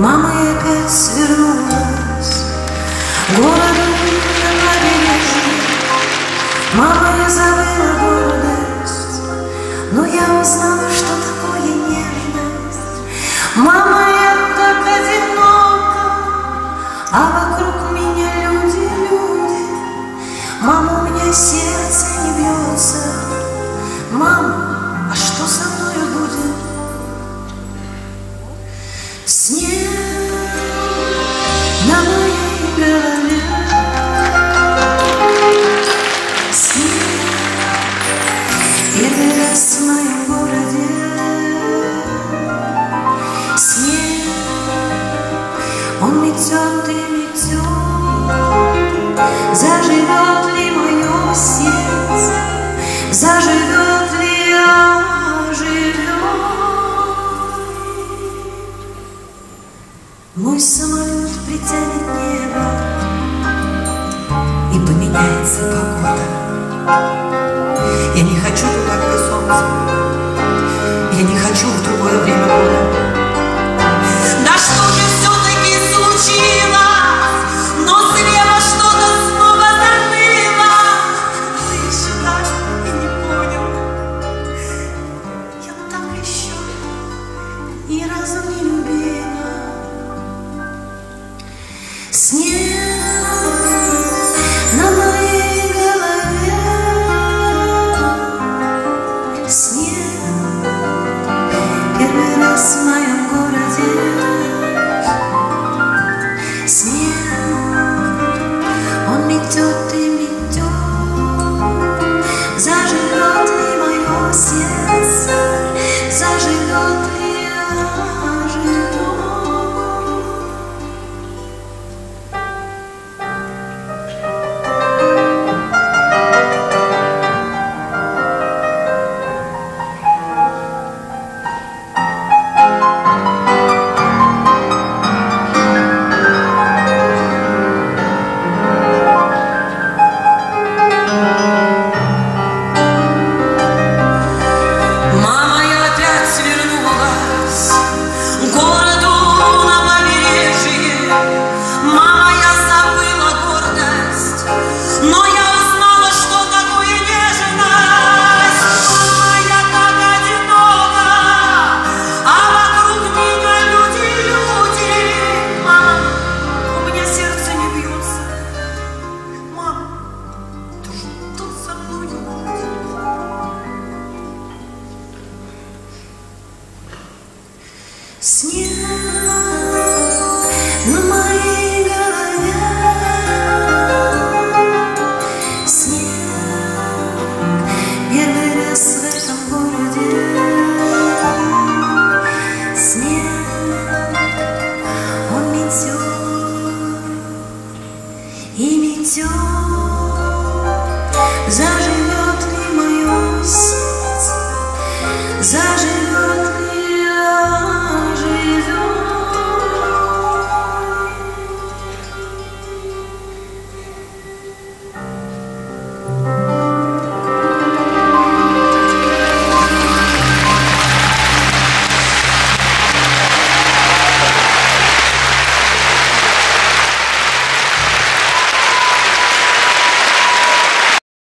Мама я опять вернулась Городу на побережье. Мама, я забыла гордость Но я узнала, что такое нежность. Мама, я так одинока А вокруг меня люди, люди. Мама, у меня сердце не бьется. Мама, а что со мной будет? Снег он метет и метет Заживет ли мое сердце? Заживет ли оживет Мой самолет притянет небо И поменяется погода. Я не хочу туда, где солнце. Я не хочу в другое время года Снег Снег